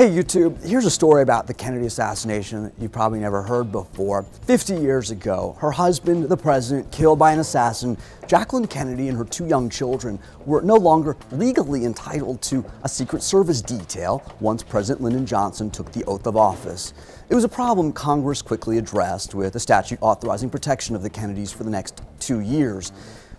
Hey YouTube, here's a story about the Kennedy assassination that you've probably never heard before. 50 years ago, her husband, the president, killed by an assassin, Jacqueline Kennedy and her two young children were no longer legally entitled to a Secret Service detail once President Lyndon Johnson took the oath of office. It was a problem Congress quickly addressed with a statute authorizing protection of the Kennedys for the next two years.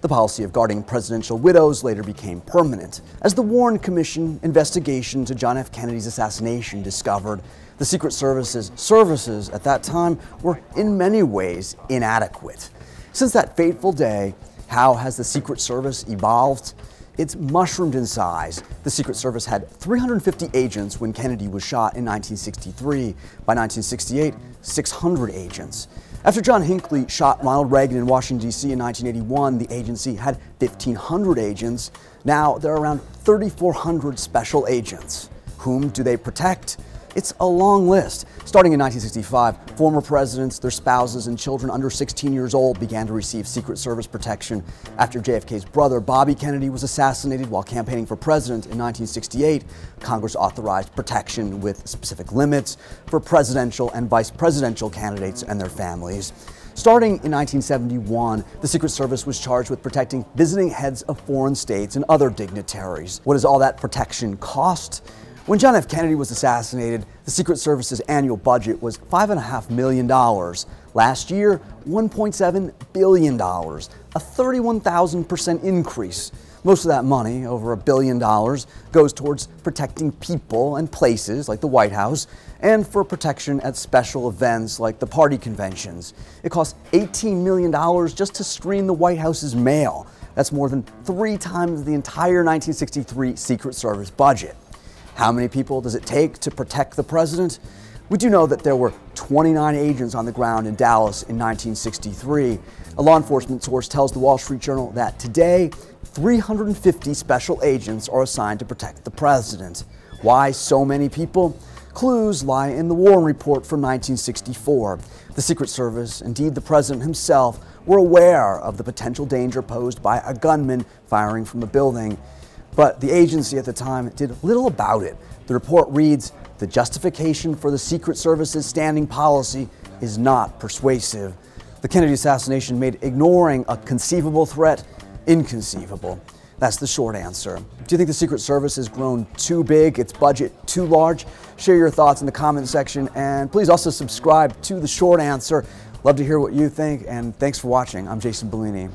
The policy of guarding presidential widows later became permanent. As the Warren Commission investigation into John F. Kennedy's assassination discovered, the Secret Service's services at that time were in many ways inadequate. Since that fateful day, how has the Secret Service evolved? It's mushroomed in size. The Secret Service had 350 agents when Kennedy was shot in 1963. By 1968, 600 agents. After John Hinckley shot Ronald Reagan in Washington, D.C. in 1981, the agency had 1,500 agents. Now there are around 3,400 special agents. Whom do they protect? It's a long list. Starting in 1965, former presidents, their spouses, and children under 16 years old began to receive Secret Service protection. After JFK's brother, Bobby Kennedy, was assassinated while campaigning for president in 1968, Congress authorized protection with specific limits for presidential and vice presidential candidates and their families. Starting in 1971, the Secret Service was charged with protecting visiting heads of foreign states and other dignitaries. What does all that protection cost? When John F. Kennedy was assassinated, the Secret Service's annual budget was $5.5 million. Last year, $1.7 billion, a 31,000% increase. Most of that money, over a billion dollars, goes towards protecting people and places like the White House and for protection at special events like the party conventions. It costs $18 million just to screen the White House's mail. That's more than three times the entire 1963 Secret Service budget. How many people does it take to protect the president? We do know that there were 29 agents on the ground in Dallas in 1963. A law enforcement source tells the Wall Street Journal that today, 350 special agents are assigned to protect the president. Why so many people? Clues lie in the Warren Report from 1964. The Secret Service, indeed the president himself, were aware of the potential danger posed by a gunman firing from a building. But the agency at the time did little about it. The report reads The justification for the Secret Service's standing policy is not persuasive. The Kennedy assassination made ignoring a conceivable threat inconceivable. That's the short answer. Do you think the Secret Service has grown too big, its budget too large? Share your thoughts in the comment section and please also subscribe to The Short Answer. Love to hear what you think and thanks for watching. I'm Jason Bellini.